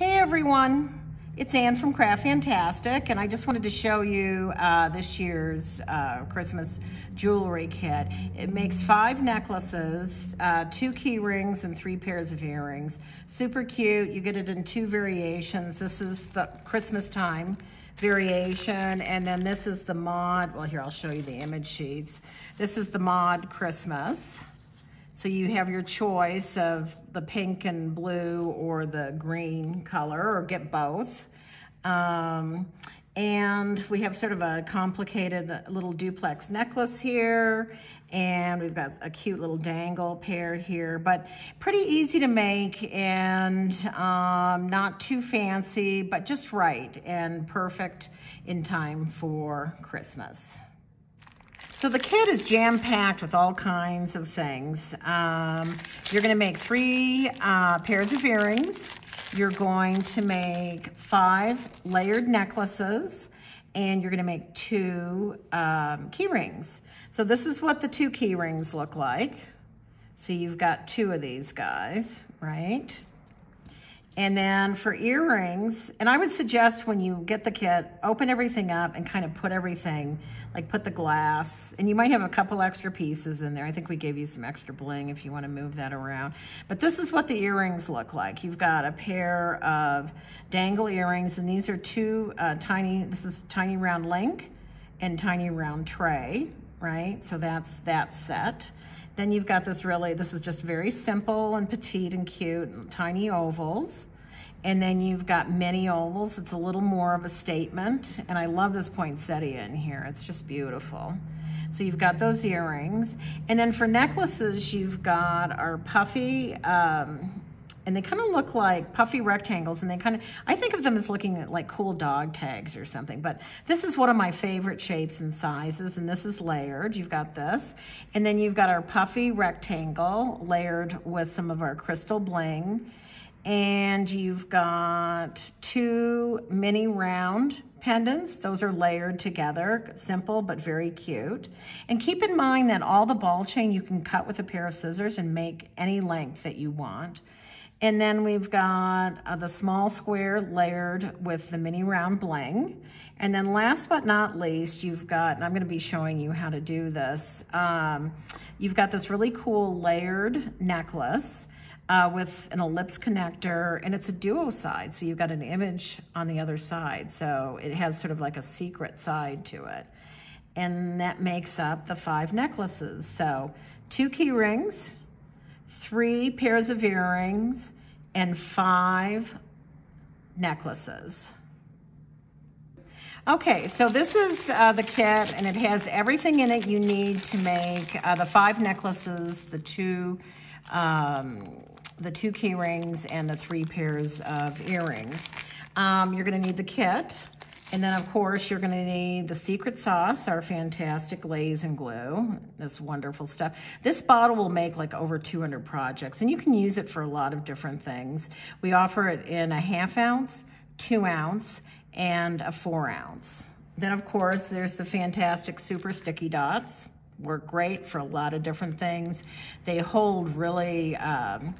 Hey everyone, it's Ann from Craft Fantastic, and I just wanted to show you uh, this year's uh, Christmas jewelry kit. It makes five necklaces, uh, two key rings, and three pairs of earrings. Super cute. You get it in two variations. This is the Christmas time variation, and then this is the mod. Well, here, I'll show you the image sheets. This is the mod Christmas. So you have your choice of the pink and blue or the green color or get both. Um, and we have sort of a complicated little duplex necklace here. And we've got a cute little dangle pair here, but pretty easy to make and um, not too fancy, but just right and perfect in time for Christmas. So the kit is jam-packed with all kinds of things. Um, you're gonna make three uh, pairs of earrings. You're going to make five layered necklaces and you're gonna make two um, key rings. So this is what the two key rings look like. So you've got two of these guys, right? And then for earrings, and I would suggest when you get the kit, open everything up and kind of put everything, like put the glass, and you might have a couple extra pieces in there. I think we gave you some extra bling if you want to move that around. But this is what the earrings look like. You've got a pair of dangle earrings, and these are two uh, tiny, this is tiny round link and tiny round tray, right? So that's that set. Then you've got this really, this is just very simple and petite and cute, tiny ovals. And then you've got mini ovals. It's a little more of a statement. And I love this poinsettia in here. It's just beautiful. So you've got those earrings. And then for necklaces, you've got our puffy, um, and they kind of look like puffy rectangles and they kind of, I think of them as looking at like cool dog tags or something, but this is one of my favorite shapes and sizes and this is layered. You've got this. And then you've got our puffy rectangle layered with some of our crystal bling. And you've got two mini round pendants. Those are layered together, simple but very cute. And keep in mind that all the ball chain you can cut with a pair of scissors and make any length that you want. And then we've got uh, the small square layered with the mini round bling. And then last but not least, you've got, and I'm gonna be showing you how to do this, um, you've got this really cool layered necklace uh, with an ellipse connector, and it's a duo side, so you've got an image on the other side. So it has sort of like a secret side to it. And that makes up the five necklaces. So two key rings, three pairs of earrings, and five necklaces. Okay, so this is uh, the kit, and it has everything in it you need to make uh, the five necklaces, the two, um, the two key rings, and the three pairs of earrings. Um, you're going to need the kit. And then, of course, you're going to need the secret sauce, our fantastic glaze and glue, this wonderful stuff. This bottle will make like over 200 projects, and you can use it for a lot of different things. We offer it in a half ounce, two ounce, and a four ounce. Then, of course, there's the fantastic super sticky dots. Work great for a lot of different things. They hold really... Um,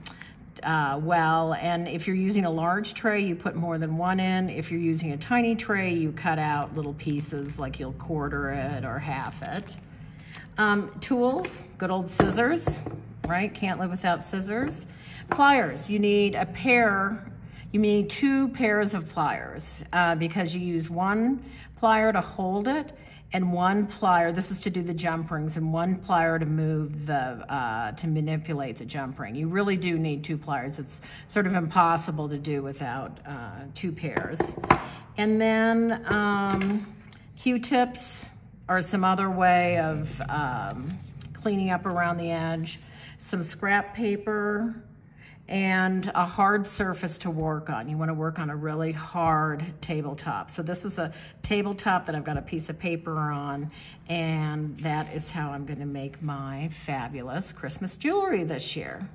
uh, well. And if you're using a large tray, you put more than one in. If you're using a tiny tray, you cut out little pieces like you'll quarter it or half it. Um, tools, good old scissors, right? Can't live without scissors. Pliers, you need a pair, you need two pairs of pliers uh, because you use one plier to hold it and one plier, this is to do the jump rings, and one plier to move the, uh, to manipulate the jump ring. You really do need two pliers. It's sort of impossible to do without uh, two pairs. And then um, Q-tips or some other way of um, cleaning up around the edge. Some scrap paper, and a hard surface to work on. You wanna work on a really hard tabletop. So this is a tabletop that I've got a piece of paper on, and that is how I'm gonna make my fabulous Christmas jewelry this year.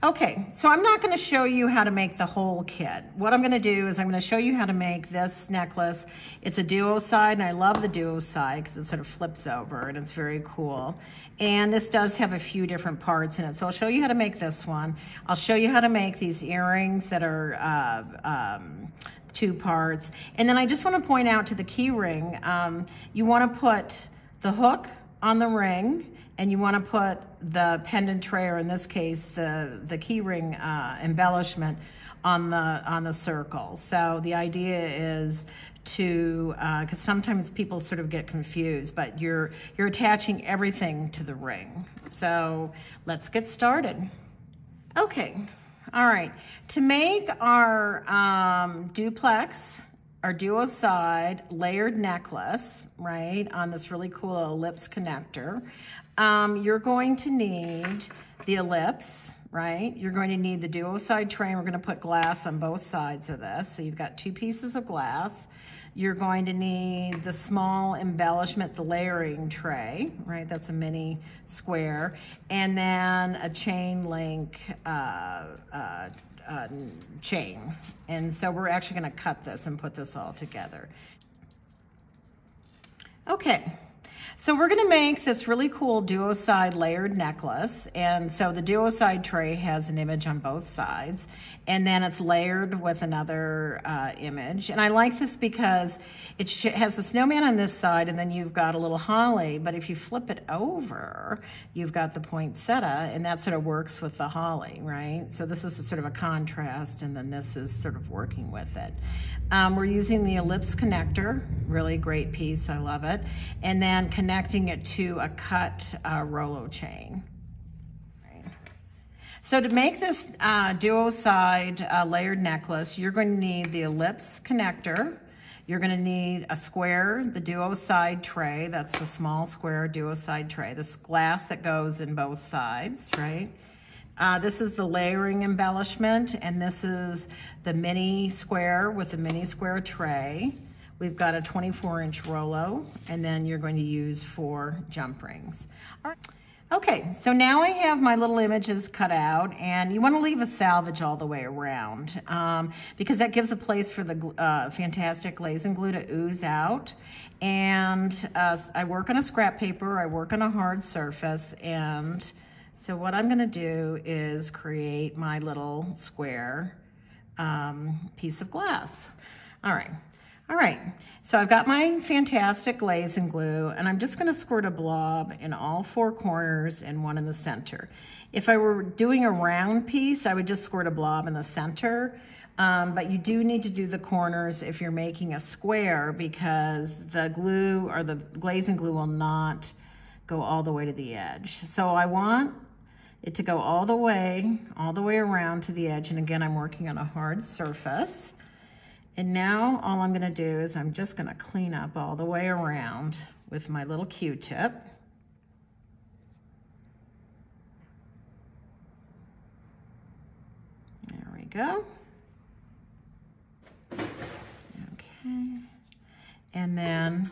Okay, so I'm not gonna show you how to make the whole kit. What I'm gonna do is I'm gonna show you how to make this necklace. It's a duo side, and I love the duo side because it sort of flips over and it's very cool. And this does have a few different parts in it. So I'll show you how to make this one. I'll show you how to make these earrings that are uh, um, two parts. And then I just wanna point out to the key ring, um, you wanna put the hook on the ring, and you want to put the pendant tray, or in this case, the, the keyring uh, embellishment on the on the circle. So the idea is to, because uh, sometimes people sort of get confused, but you're you're attaching everything to the ring. So let's get started. Okay, all right. To make our um, duplex, our duo side layered necklace, right, on this really cool ellipse connector, um, you're going to need the ellipse, right? You're going to need the duo side tray. We're going to put glass on both sides of this. So you've got two pieces of glass. You're going to need the small embellishment, the layering tray, right? That's a mini square. And then a chain link uh, uh, uh, chain. And so we're actually gonna cut this and put this all together. Okay, so we're gonna make this really cool duo side layered necklace. And so the duo side tray has an image on both sides and then it's layered with another uh, image. And I like this because it has the snowman on this side and then you've got a little holly, but if you flip it over, you've got the poinsettia and that sort of works with the holly, right? So this is sort of a contrast and then this is sort of working with it. Um, we're using the ellipse connector, really great piece, I love it. And then connecting it to a cut uh, Rolo chain. So to make this uh, duo side uh, layered necklace, you're going to need the ellipse connector. You're going to need a square, the duo side tray. That's the small square duo side tray. This glass that goes in both sides, right? Uh, this is the layering embellishment, and this is the mini square with the mini square tray. We've got a 24 inch Rolo, and then you're going to use four jump rings. All right. Okay, so now I have my little images cut out and you wanna leave a salvage all the way around um, because that gives a place for the uh, fantastic glaze and glue to ooze out. And uh, I work on a scrap paper, I work on a hard surface and so what I'm gonna do is create my little square um, piece of glass. All right, all right, so I've got my fantastic glaze and glue and I'm just gonna squirt a blob in all four corners and one in the center. If I were doing a round piece, I would just squirt a blob in the center, um, but you do need to do the corners if you're making a square because the glue or the glaze and glue will not go all the way to the edge. So I want it to go all the way, all the way around to the edge. And again, I'm working on a hard surface. And now all I'm gonna do is I'm just gonna clean up all the way around with my little Q-tip. There we go. Okay. And then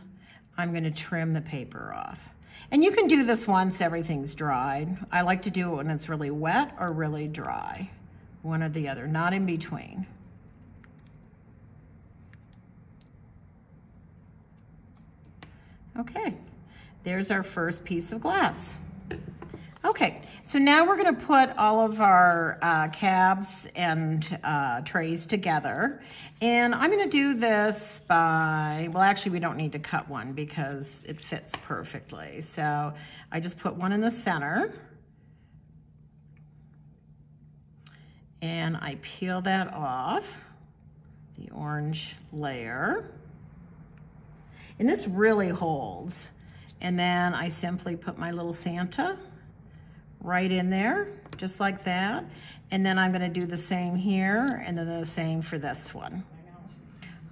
I'm gonna trim the paper off. And you can do this once everything's dried. I like to do it when it's really wet or really dry. One or the other, not in between. Okay, there's our first piece of glass. Okay, so now we're gonna put all of our uh, cabs and uh, trays together. And I'm gonna do this by, well actually we don't need to cut one because it fits perfectly. So I just put one in the center. And I peel that off, the orange layer. And this really holds. And then I simply put my little Santa right in there, just like that. And then I'm gonna do the same here and then the same for this one.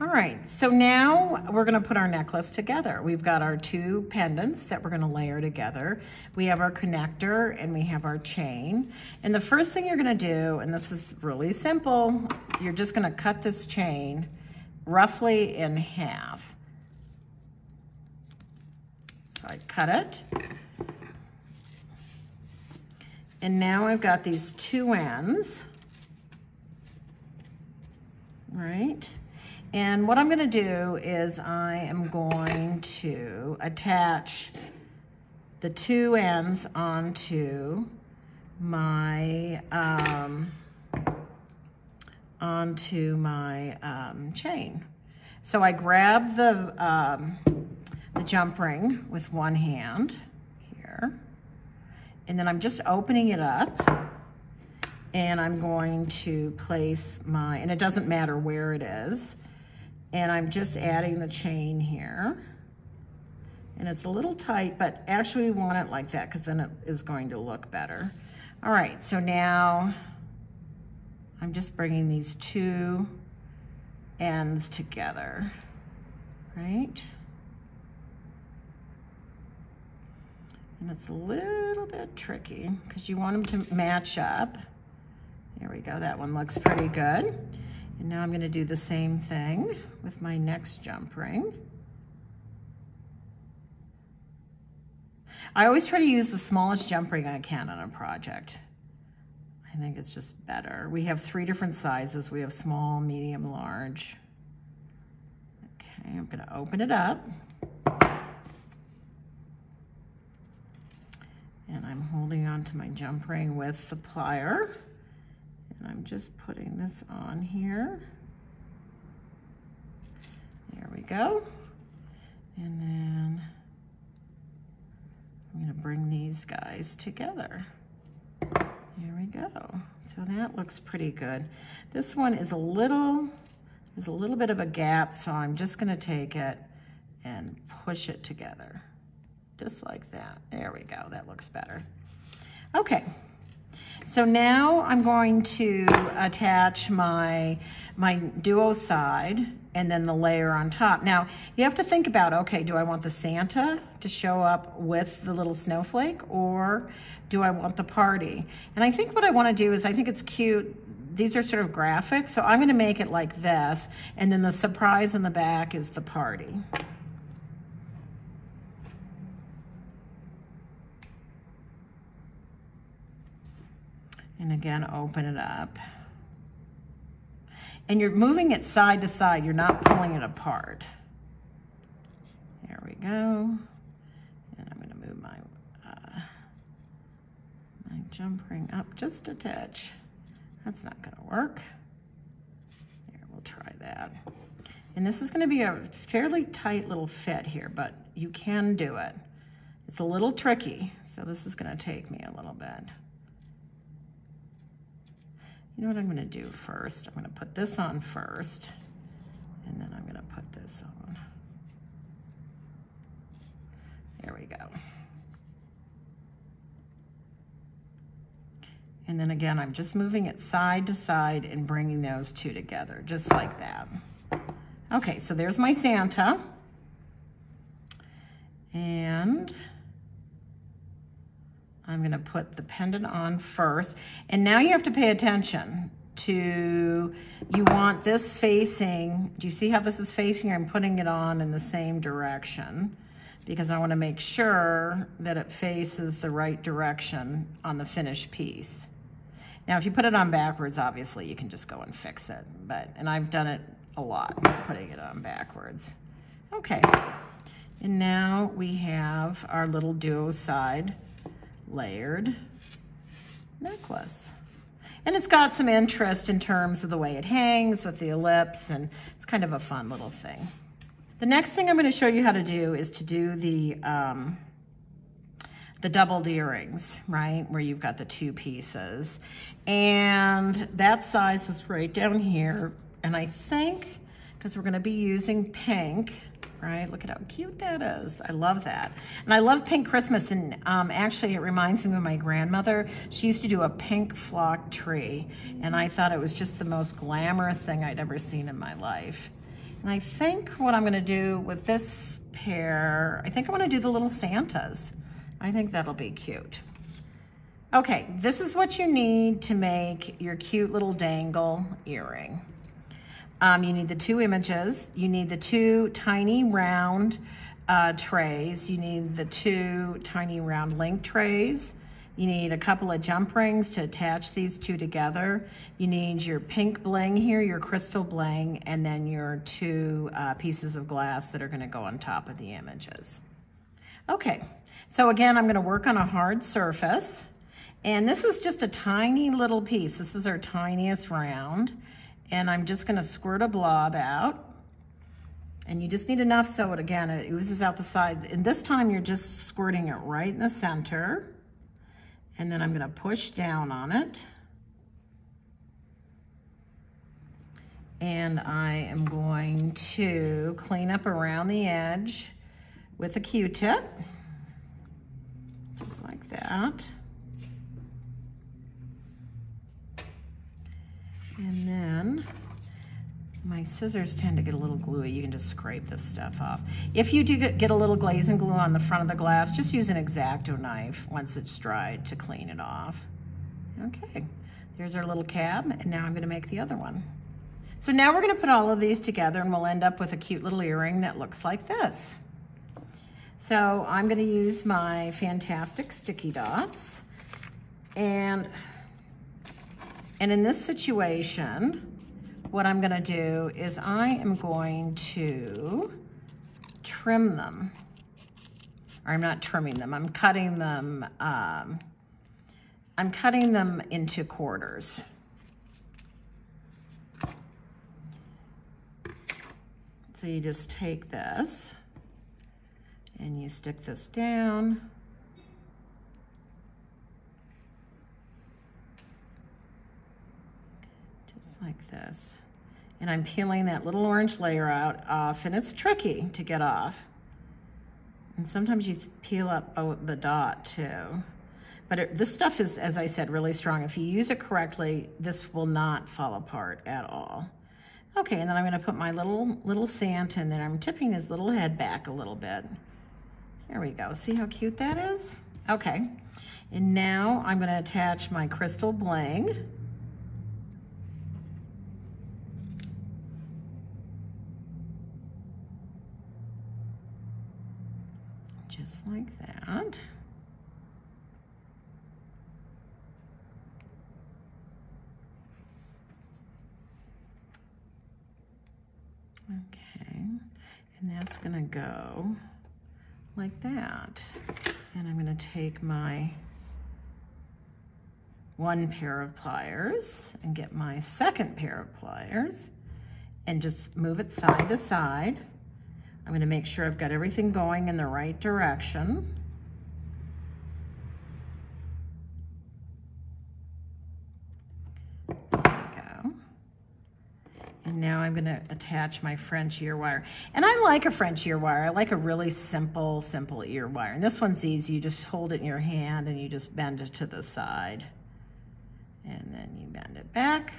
All right, so now we're gonna put our necklace together. We've got our two pendants that we're gonna layer together. We have our connector and we have our chain. And the first thing you're gonna do, and this is really simple, you're just gonna cut this chain roughly in half. I cut it. And now I've got these two ends, right? And what I'm gonna do is I am going to attach the two ends onto my, um, onto my um, chain. So I grab the, um, the jump ring with one hand here, and then I'm just opening it up and I'm going to place my, and it doesn't matter where it is, and I'm just adding the chain here. And it's a little tight, but actually we want it like that because then it is going to look better. All right, so now I'm just bringing these two ends together, right? And it's a little bit tricky because you want them to match up. There we go, that one looks pretty good. And now I'm gonna do the same thing with my next jump ring. I always try to use the smallest jump ring I can on a project. I think it's just better. We have three different sizes. We have small, medium, large. Okay, I'm gonna open it up. And I'm holding on to my jump ring with the plier. And I'm just putting this on here. There we go. And then I'm gonna bring these guys together. There we go. So that looks pretty good. This one is a little, there's a little bit of a gap, so I'm just gonna take it and push it together. Just like that. There we go, that looks better. Okay, so now I'm going to attach my, my duo side and then the layer on top. Now, you have to think about, okay, do I want the Santa to show up with the little snowflake or do I want the party? And I think what I wanna do is I think it's cute these are sort of graphic, so I'm gonna make it like this, and then the surprise in the back is the party. And again, open it up. And you're moving it side to side. You're not pulling it apart. There we go. And I'm gonna move my, uh, my jump ring up just a touch. That's not gonna work. Here, we'll try that. And this is gonna be a fairly tight little fit here, but you can do it. It's a little tricky, so this is gonna take me a little bit. You know what I'm gonna do first? I'm gonna put this on first, and then I'm gonna put this on. There we go. And then again, I'm just moving it side to side and bringing those two together, just like that. Okay, so there's my Santa. And I'm gonna put the pendant on first. And now you have to pay attention to, you want this facing, do you see how this is facing? I'm putting it on in the same direction because I wanna make sure that it faces the right direction on the finished piece. Now, if you put it on backwards, obviously you can just go and fix it. But, and I've done it a lot, putting it on backwards. Okay, and now we have our little duo side layered necklace. And it's got some interest in terms of the way it hangs with the ellipse, and it's kind of a fun little thing. The next thing I'm gonna show you how to do is to do the, um, the doubled earrings, right? Where you've got the two pieces. And that size is right down here. And I think, because we're gonna be using pink, right? Look at how cute that is. I love that. And I love pink Christmas. And um, actually, it reminds me of my grandmother. She used to do a pink flock tree. And I thought it was just the most glamorous thing I'd ever seen in my life. And I think what I'm going to do with this pair, I think I want to do the little Santas. I think that'll be cute. Okay, this is what you need to make your cute little dangle earring. Um, you need the two images. You need the two tiny round uh, trays. You need the two tiny round link trays. You need a couple of jump rings to attach these two together. You need your pink bling here, your crystal bling, and then your two uh, pieces of glass that are gonna go on top of the images. Okay, so again, I'm gonna work on a hard surface. And this is just a tiny little piece. This is our tiniest round. And I'm just gonna squirt a blob out. And you just need enough so it, again, it oozes out the side. And this time you're just squirting it right in the center. And then I'm gonna push down on it. And I am going to clean up around the edge with a Q-tip, just like that. And then my scissors tend to get a little gluey. You can just scrape this stuff off. If you do get, a little glaze and glue on the front of the glass, just use an X-Acto knife once it's dried to clean it off. Okay, there's our little cab, and now I'm gonna make the other one. So now we're gonna put all of these together and we'll end up with a cute little earring that looks like this. So I'm gonna use my Fantastic Sticky Dots. And, and in this situation, what I'm gonna do is I am going to trim them. I'm not trimming them, I'm cutting them, um, I'm cutting them into quarters. So you just take this and you stick this down. Just like this and I'm peeling that little orange layer out off and it's tricky to get off. And sometimes you peel up the dot too. But it, this stuff is, as I said, really strong. If you use it correctly, this will not fall apart at all. Okay, and then I'm gonna put my little, little Santa in there. I'm tipping his little head back a little bit. Here we go, see how cute that is? Okay, and now I'm gonna attach my crystal bling. just like that. Okay, and that's gonna go like that. And I'm gonna take my one pair of pliers and get my second pair of pliers and just move it side to side. I'm gonna make sure I've got everything going in the right direction. There we go. And now I'm gonna attach my French ear wire. And I like a French ear wire. I like a really simple, simple ear wire. And this one's easy. You just hold it in your hand and you just bend it to the side. And then you bend it back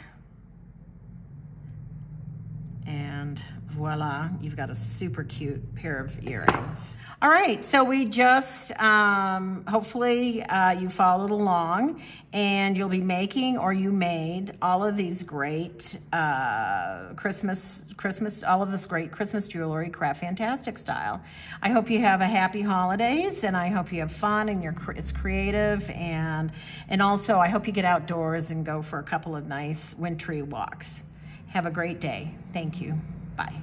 and voila, you've got a super cute pair of earrings. All right, so we just, um, hopefully uh, you followed along and you'll be making or you made all of these great uh, Christmas, Christmas, all of this great Christmas jewelry, Craft Fantastic style. I hope you have a happy holidays and I hope you have fun and you're, it's creative and, and also I hope you get outdoors and go for a couple of nice wintry walks. Have a great day. Thank you. Bye.